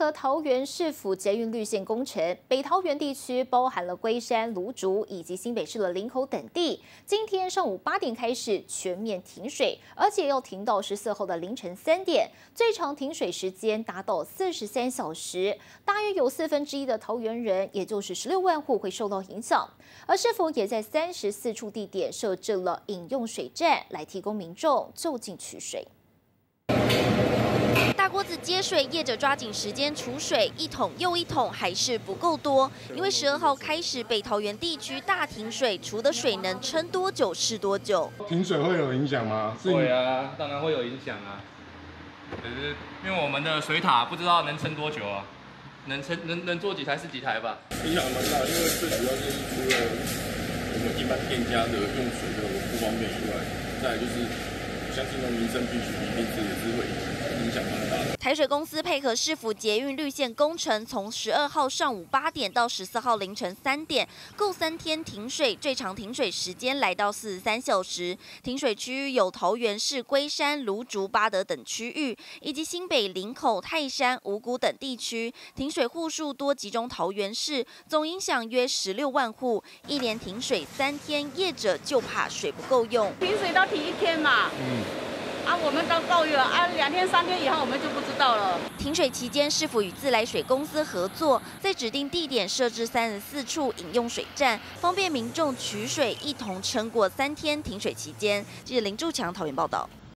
合桃园市府捷运绿线工程，北桃园地区包含了龟山、芦竹以及新北市的林口等地，今天上午八点开始全面停水，而且要停到十四号的凌晨三点，最长停水时间达到四十三小时，大约有四分之一的桃园人，也就是十六万户会受到影响。而市府也在三十四处地点设置了饮用水站，来提供民众就近取水。大锅子接水，业者抓紧时间储水，一桶又一桶还是不够多。因为十二号开始北桃园地区大停水，储的水能撑多久是多久。停水会有影响吗？会啊，当然会有影响啊。可是因为我们的水塔不知道能撑多久啊，能撑能能做几台是几台吧。影响蛮大，因为最主要就是除了我们一般店家的用水的不方便以外，再就是相信用民生必须一定是也是会影响蛮大的。台水公司配合市府捷运绿线工程，从十二号上午八点到十四号凌晨三点，共三天停水，最长停水时间来到四十三小时。停水区域有桃园市龟山、芦竹、巴德等区域，以及新北林口、泰山、五股等地区。停水户数多集中桃园市，总影响约十六万户。一连停水三天，业者就怕水不够用。停水到停一天嘛。我们都够了啊！两天、三天以后，我们就不知道了。停水期间，是否与自来水公司合作，在指定地点设置三十四处饮用水站，方便民众取水，一同撑过三天停水期间？记者林柱强桃园报道。